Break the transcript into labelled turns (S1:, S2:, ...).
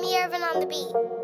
S1: Amy Irvin on the beat.